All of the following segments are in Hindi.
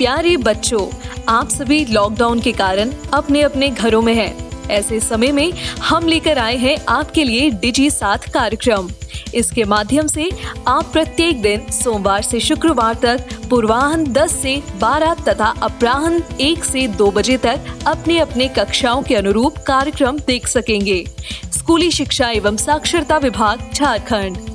प्यारे बच्चों, आप सभी लॉकडाउन के कारण अपने अपने घरों में हैं। ऐसे समय में हम लेकर आए हैं आपके लिए डिजी साथ कार्यक्रम। इसके माध्यम से आप प्रत्येक दिन सोमवार से शुक्रवार तक पूर्वाहन 10 से 12 तथा अपराहन 1 से 2 बजे तक अपने अपने कक्षाओं के अनुरूप कार्यक्रम देख सकेंगे। स्कूली शिक्षा एवं साक्षरता विभाग झारखंड।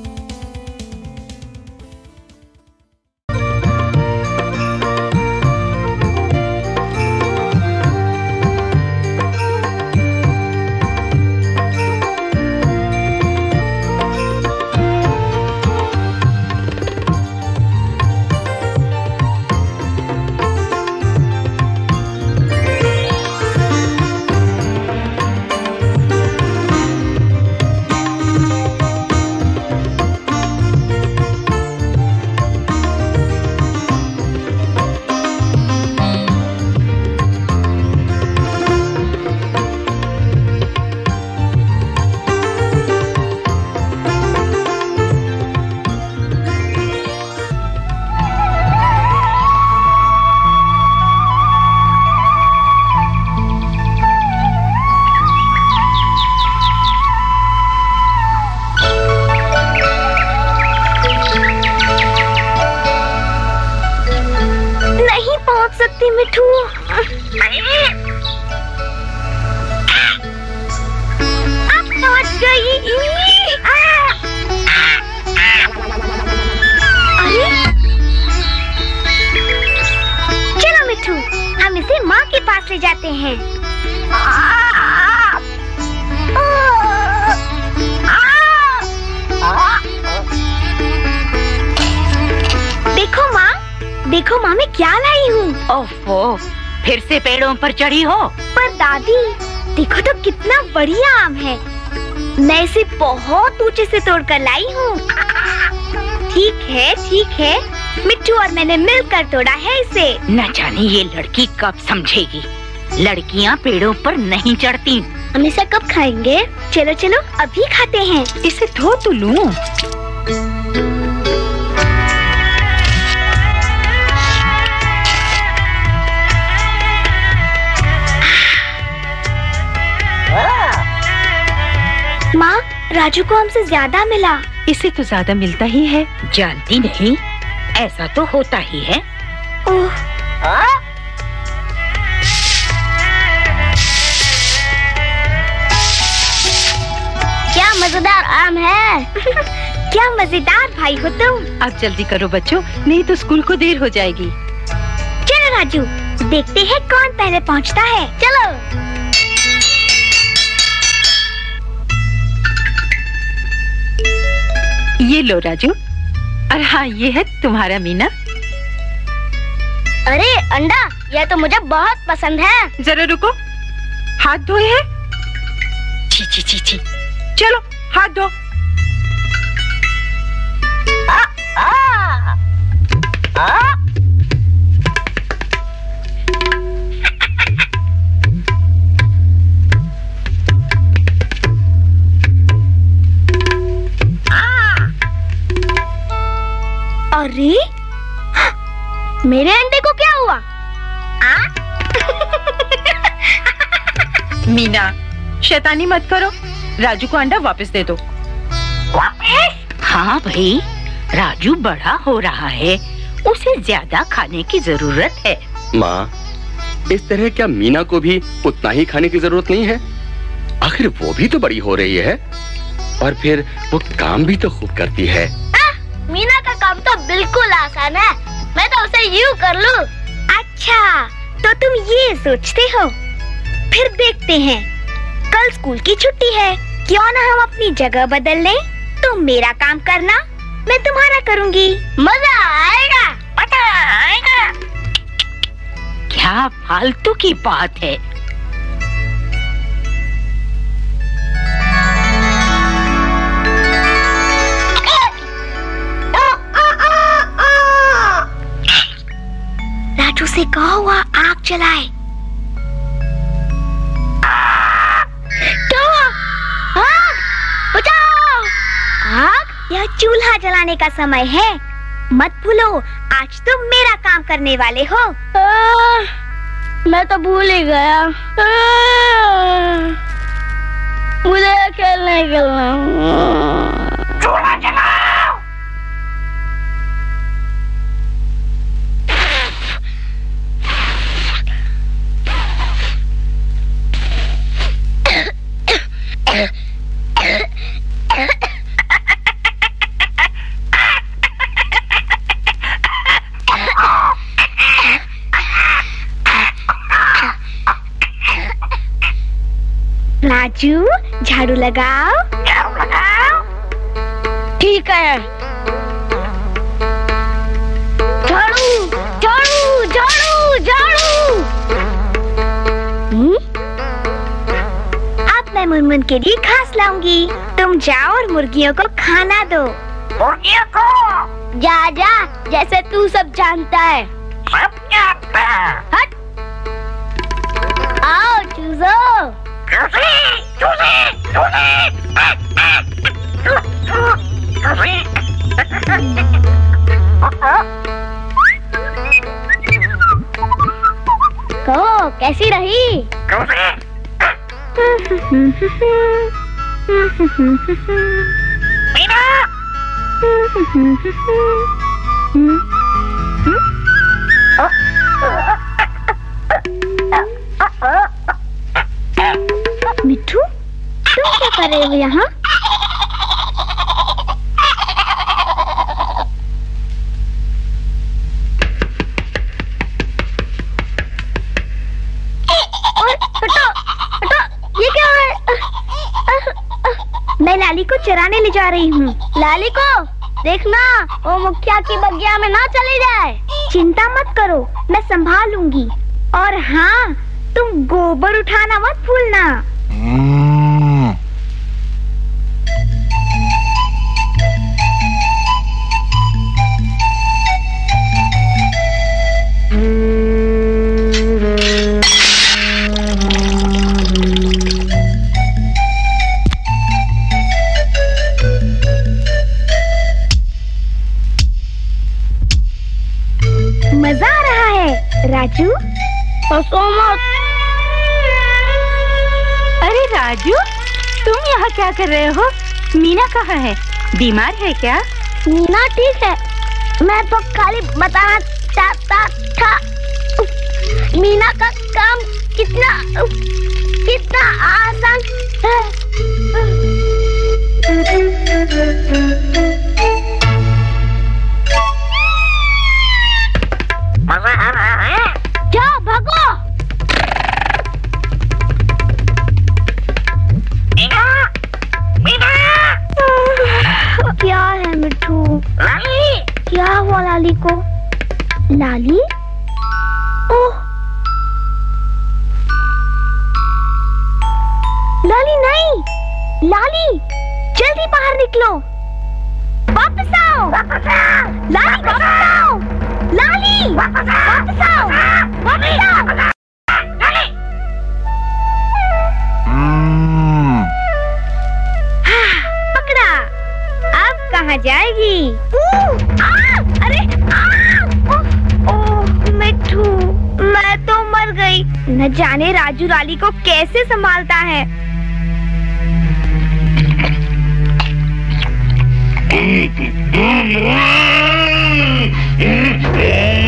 चलो मिठू हम इसे माँ के पास ले जाते हैं। देखो माँ देखो माँ मैं क्या लाई हूँ। ओफो फिर से पेड़ों पर चढ़ी हो। पर दादी देखो तो कितना बढ़िया आम है। मैं इसे बहुत ऊँचे से तोड़कर लाई हूँ। ठीक है ठीक है। मिट्टू और मैंने मिलकर तोड़ा है इसे। न जाने ये लड़की कब समझेगी। लड़कियाँ पेड़ों पर नहीं चढ़ती। हम इसे कब खाएँगे? चलो चलो अभी खाते हैं। इसे धो तो लूँ। राजू को हमसे ज़्यादा मिला। इसे तो ज़्यादा मिलता ही है। जानती नहीं? ऐसा तो होता ही है। ओह। क्या मज़ेदार आम है। क्या मज़ेदार भाई हो तुम। अब जल्दी करो बच्चों नहीं तो स्कूल को देर हो जाएगी। चलो राजू देखते हैं कौन पहले पहुँचता है। चलो। ये लो राजू। और हाँ ये है तुम्हारा मीना। अरे अंडा यह तो मुझे बहुत पसंद है। जरा रुको। हाथ धोए हैं? छी छी छी छी। चलो हाथ धो। अरे? मेरे अंडे को क्या हुआ? आ? मीना शैतानी मत करो। राजू को अंडा वापस दे दो। वापस? हाँ भाई राजू बड़ा हो रहा है। उसे ज़्यादा खाने की ज़रूरत है। माँ इस तरह क्या मीना को भी उतना ही खाने की ज़रूरत नहीं है? आखिर वो भी तो बड़ी हो रही है। और फिर वो काम भी तो खूब करती है। बिल्कुल आसान है। मैं तो उसे यू कर लूँ। अच्छा तो तुम ये सोचते हो? फिर देखते हैं। कल स्कूल की छुट्टी है। क्यों ना हम अपनी जगह बदल लें? तुम मेरा काम करना, मैं तुम्हारा करूँगी। मज़ा आएगा। मज़ा आएगा। क्या फालतू की बात है? राजू से कहा हुआ आग जलाए। क्या आग! बचाओ! आग यह चूल्हा जलाने का समय है। मत भूलो आज तुम मेरा काम करने वाले हो। आ, मैं तो भूल ही गया। आ, मुझे खेलने खेलना राजू झाड़ू लगाओ। ठीक है। झाड़ू झाड़ू झाड़ू झाड़ू। हम्म? अब मैं मुनमुन के लिए घास लाऊँगी। तुम जाओ और मुर्गियों को खाना दो। मुर्गियों को? जा जा जैसे तू सब जानता है। सब जानता है। हट। आओ चूजो। चूसी चूसी चूसी चूसी कहो कैसी रही चूसी मीना मिठू रहे हो यहाँ? मैं लाली को चराने ले जा रही हूँ। लाली को, देखना, वो मुखिया की बगिया में ना चली जाए। चिंता मत करो, मैं संभालूँगी। और हाँ तुम गोबर उठाना मत भूलना। क्या कर रहे हो? मीना कहाँ है? बीमार है क्या? मीना ठीक है। मैं तो खाली बताना चाहता था। मीना का काम कितना कितना आसान है। हुआ लाली को लाली ओह लाली नहीं लाली जल्दी बाहर निकलो वापस आओ वापस आ लाली वापस आओ लाली वापस आ वापस आओ वापस आओ लाली पकड़ा अब कहाँ जाएगी? न जाने राजू राली को कैसे संभालता है। फिर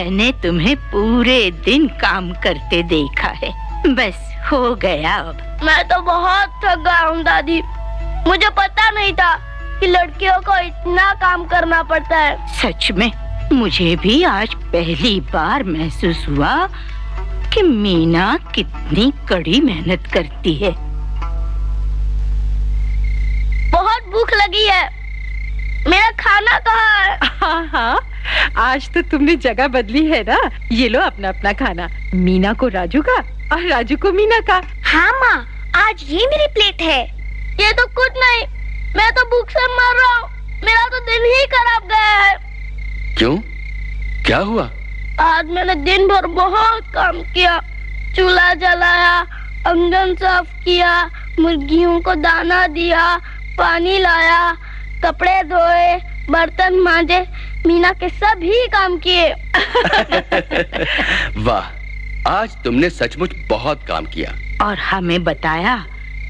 मैंने तुम्हें पूरे दिन काम करते देखा है। बस हो गया अब। मैं तो बहुत थक गया हूँ दादी। मुझे पता नहीं था कि लड़कियों को इतना काम करना पड़ता है। सच में मुझे भी आज पहली बार महसूस हुआ कि मीना कितनी कड़ी मेहनत करती है। बहुत भूख लगी है। मेरा खाना कहाँ है? हाँ हाँ। आज तो तुमने जगह बदली है ना। ये लो अपना अपना खाना। मीना को राजू का और राजू को मीना का। हाँ माँ। आज ये मेरी प्लेट है। ये तो कुछ नहीं। मैं तो भूख से मर रहा हूँ। मेरा तो दिन ही खराब गया है। क्यों? क्या हुआ? आज मैंने दिन भर बहुत काम किया। चूल्हा जलाया अंगन साफ़ किया मुर्गियों को दाना दिया पानी लाया कपड़े धोए बर्तन मांजे मीना के सभी काम किए। वाह आज तुमने सचमुच बहुत काम किया। और हमें बताया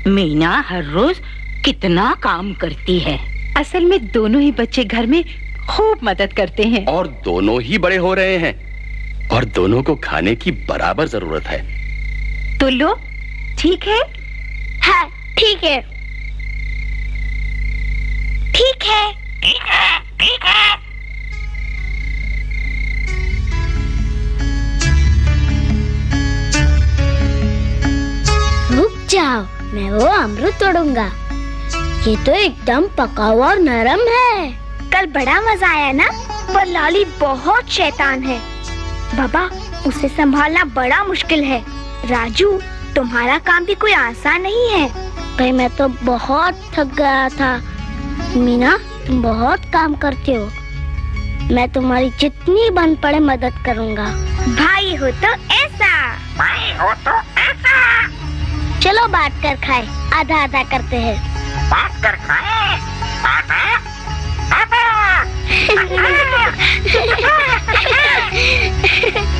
मीना हर रोज कितना काम करती है। असल में दोनों ही बच्चे घर में खूब मदद करते हैं। और दोनों ही बड़े हो रहे हैं। और दोनों को खाने की बराबर ज़रूरत है। तो लो ठीक है? है ठीक है। ठीक है। ठीक है ठीक है। रुक जाओ मैं वो अमृत तोड़ूँगा। ये तो एकदम पका हुआ और नरम है। कल बड़ा मज़ा आया ना? पर लाली बहुत शैतान है। बाबा उसे संभालना बड़ा मुश्किल है। राजू तुम्हारा काम भी कोई आसान नहीं है। भाई मैं तो बहुत थक गया था। मीना तुम बहुत काम करते हो। मैं तुम्हारी जितनी बन पड़े मदद करूँगा। भाई हो तो ऐसा। भाई हो तो ऐसा। चलो बात कर खाए आधा आधा करते हैं। बात कर खाए आधा आधा।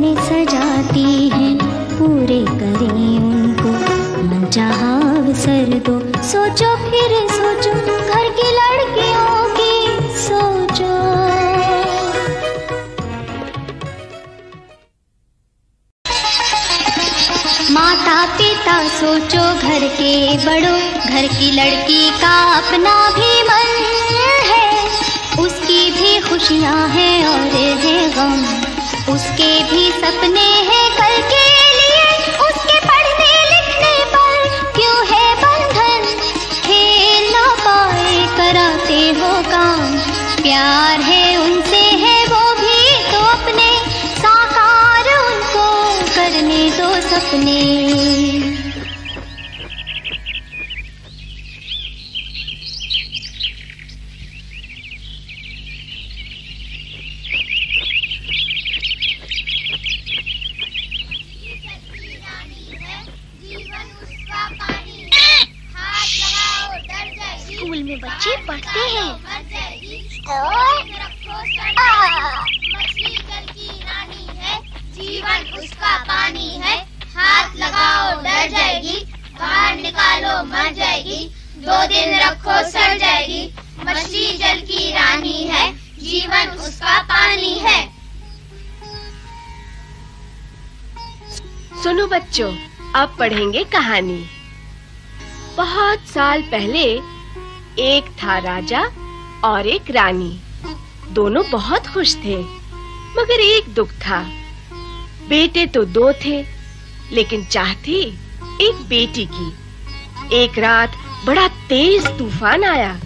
सपने सजाती हैं, पूरे करें उनको। मन चाहा अवसर दो, सोचो फिर, सोचो घर की लड़कियों की सोचो माता पिता सोचो घर के बड़ों, घर की लड़की का अपना भी मन है। उसकी भी खुशियाँ हैं और है गम। उसके भी सपने हैं कल के लिए। उसके पढ़ने लिखने पर क्यों है बंधन? खेल ना पाए कराते हो काम। प्यार है बच्चों, अब पढ़ेंगे कहानी। बहुत साल पहले, एक था राजा और एक रानी। दोनों बहुत खुश थे, मगर एक दुख था। बेटे तो दो थे, लेकिन चाह थी एक बेटी की। एक रात बड़ा तेज तूफ़ान आया।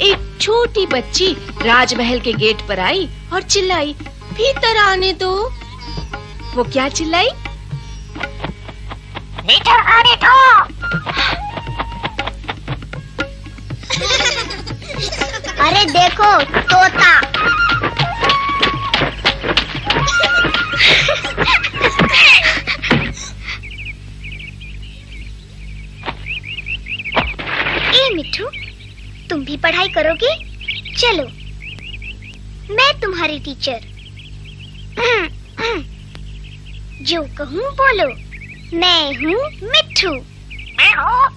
एक छोटी बच्ची राजमहल के गेट पर आई और चिल्लाई, भीतर आने दो। वो क्या चिल्लाई? भीतर आने दो अरे देखो, तोता। ए, मिठू, तुम भी पढ़ाई करोगे? चलो, मैं तुम्हारी टीचर जो कहूँ, बोलो। मैं हूँ मिठू। मैं हूँ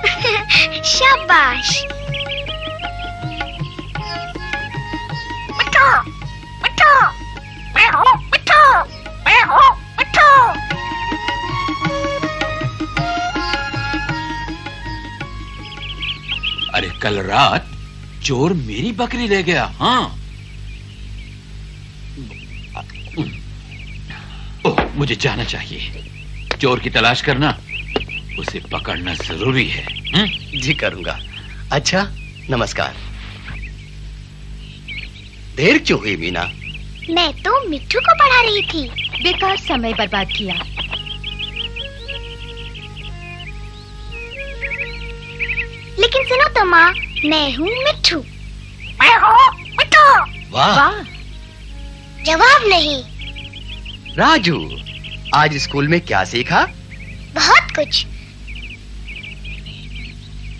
शाबाश। मिठू मिठू। मैं हूँ मिठू मैं हूँ मिठू। अरे कल रात चोर मेरी बकरी ले गया हाँ। मुझे जाना चाहिए। चोर की तलाश करना उसे पकड़ना ज़रूरी है। हम्म? जी करूँगा। अच्छा नमस्कार। देर क्यों हुई मीना? मैं तो मिठू को पढ़ा रही थी। बेकार समय बर्बाद किया। लेकिन सुनो तो माँ मैं हूँ मिठू मैं हूँ मिठू वाह। जवाब नहीं। राजू आज स्कूल में क्या सीखा? बहुत कुछ।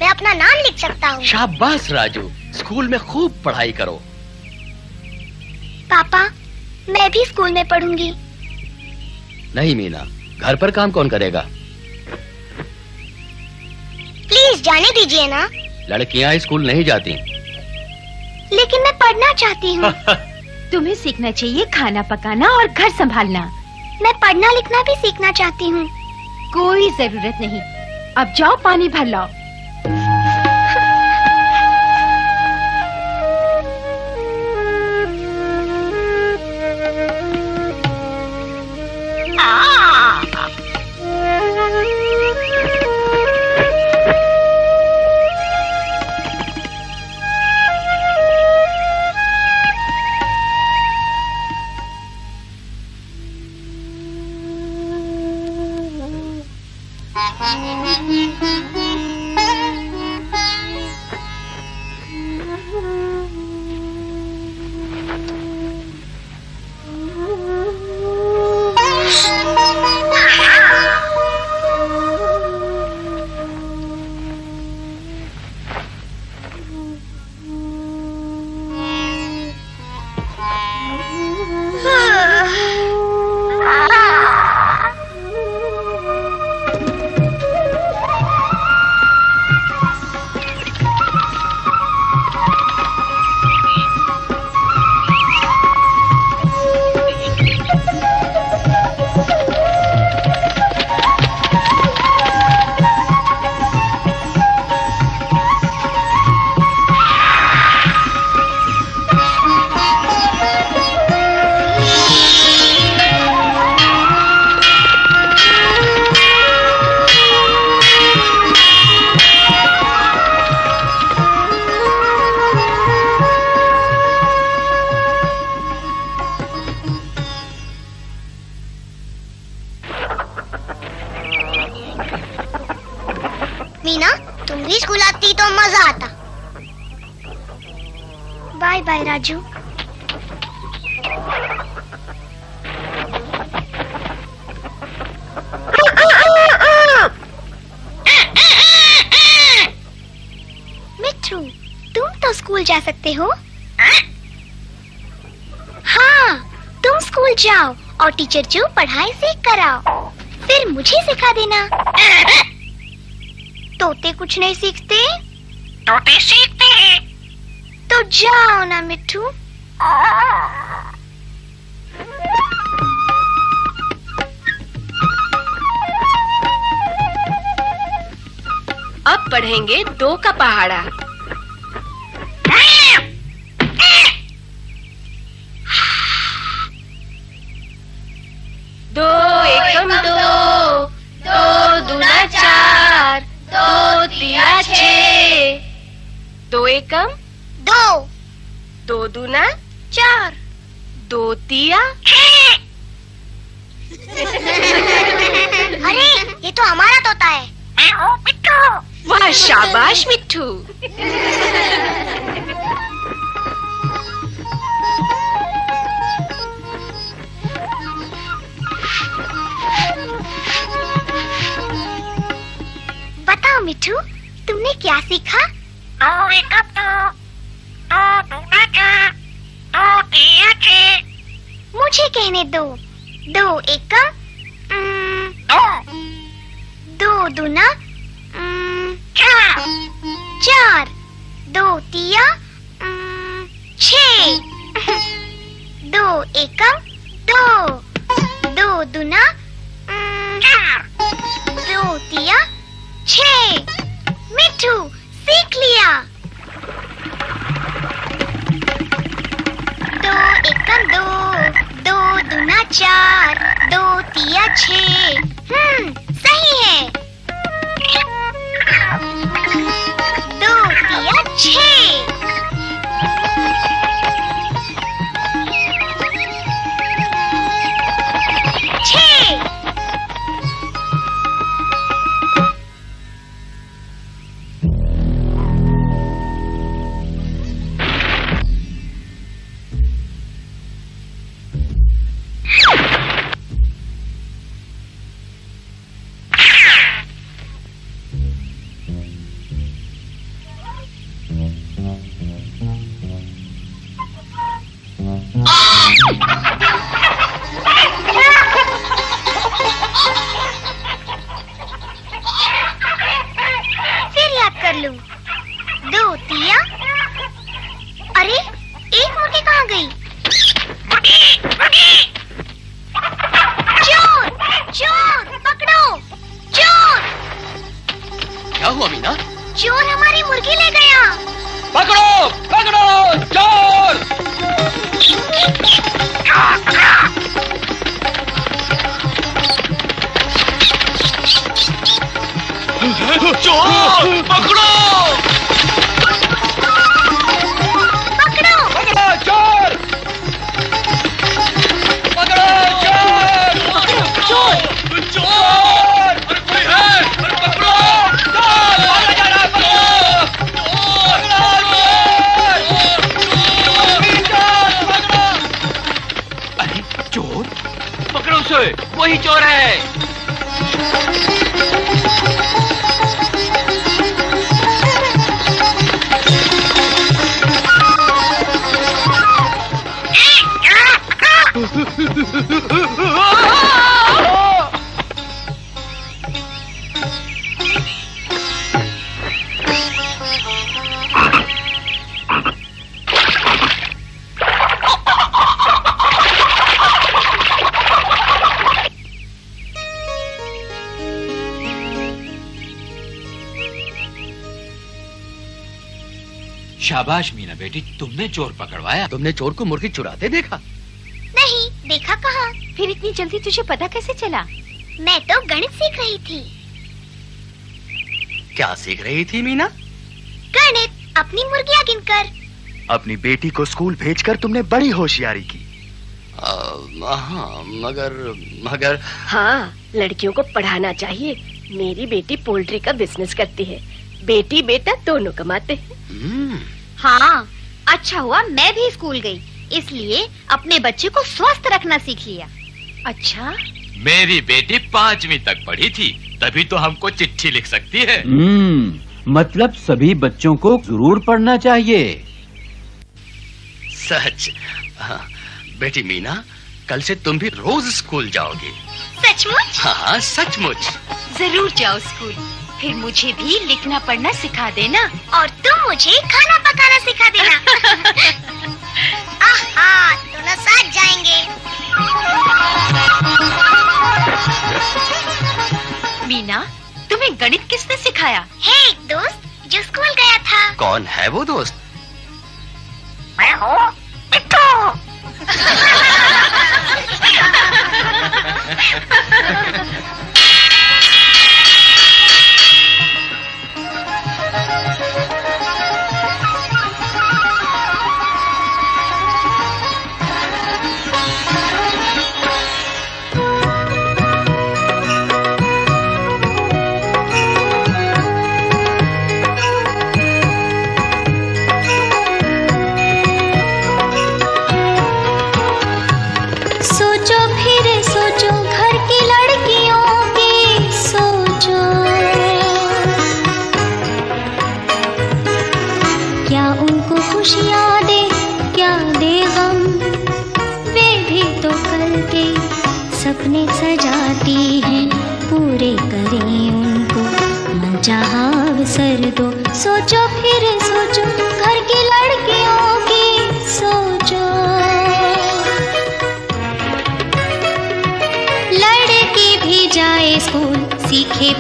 मैं अपना नाम लिख सकता हूँ। शाबाश राजू। स्कूल में खूब पढ़ाई करो। पापा मैं भी स्कूल में पढ़ूँगी। नहीं मीना। घर पर काम कौन करेगा? प्लीज़ जाने दीजिए ना। लड़कियाँ स्कूल नहीं जाती। लेकिन मैं पढ़ना चाहती हूँ। तुम्हें सीखना चाहिए खाना पकाना और घर संभालना। मैं पढ़ना लिखना भी सीखना चाहती हूँ। कोई ज़रूरत नहीं। अब जाओ पानी भर लाओ। स्कूल जा सकते हो? हाँ तुम स्कूल जाओ और टीचर जो पढ़ाई सीख कर आओ फिर मुझे सिखा देना। तोते कुछ नहीं सीखते? तोते सीखते हैं। तो जाओ ना मिट्टू। अब पढ़ेंगे दो का पहाड़ा। दो एकम दो। दो दूना चार। दो तिया। अरे ये तो हमारा तोता है। हूँ मिट्टू। वाह शाबाश मिट्टू। बताओ मिट्टू तुमने क्या सीखा? मुझे कहने दो दो एक दो दो दूना चार दो तिया छ दो एक दो दो दूना दो तिया छ मिठू सीख लिया। दो एकम दो दो दूना चार दो तिया छ। दो तिया अरे एक मुर्गी कहाँ गई? मुर्गी मुर्गी चोर चोर पकड़ो चोर। क्या हुआ मीना? चोर हमारी मुर्गी ले गया। पकड़ो पकड़ो! उसे वही चोर है। शाबाश मीना बेटी तुमने चोर पकड़वाया। तुमने चोर को मुर्गी चुराते देखा। नहीं देखा कहा? फिर इतनी जल्दी तुझे पता कैसे चला? मैं तो गणित सीख रही थी। क्या सीख रही थी मीना? गणित अपनी मुर्गियाँ गिनकर। अपनी बेटी को स्कूल भेजकर तुमने बड़ी होशियारी की। आ, हाँ मगर मगर। हाँ लड़कियों को पढ़ाना चाहिए। मेरी बेटी पोल्ट्री का बिज़नेस करती है। बेटी बेटा दोनों कमाते हैं। हम्म, हाँ अच्छा हुआ मैं भी स्कूल गई इसलिए अपने बच्चे को स्वस्थ रखना सीख लिया। अच्छा? मेरी बेटी पांचवी तक पढ़ी थी तभी तो हमको चिट्ठी लिख सकती है। हम्म मतलब सभी बच्चों को ज़रूर पढ़ना चाहिए। सच? हाँ, बेटी मीना कल से तुम भी रोज स्कूल जाओगी। सचमुच? हाँ हाँ सचमुच। ज़रूर जाओ स्कूल। फिर मुझे भी लिखना पढ़ना सिखा देना। और तुम मुझे खाना पकाना सिखा देना। आहा दोनों साथ जाएँगे। मीना तुम्हें गणित किसने सिखाया? है एक दोस्त जो स्कूल गया था। कौन है वो दोस्त? मैं हूँ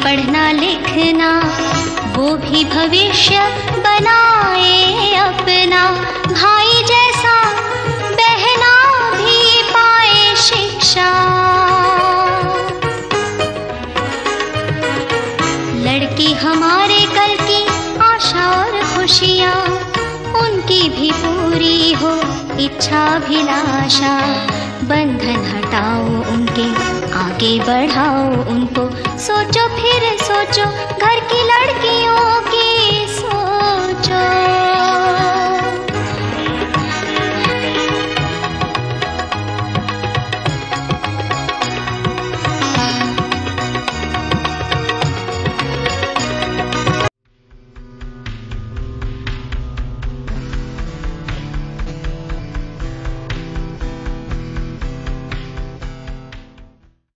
पढ़ना लिखना, वो भी भविष्य बनाए अपना। भाई जैसा बहना भी पाए शिक्षा। लड़की हमारे कल की आशा और खुशियाँ, उनकी भी पूरी हो इच्छा अभिलाषा। बंधन हटाओ उनके, आगे बढ़ाओ उनको। सोचो फिर सोचो घर